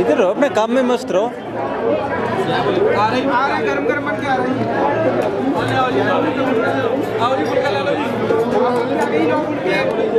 इधर रहो, अपने काम में मस्त रहो। आ रही आ रही बन के आ रही आओ जी ले लो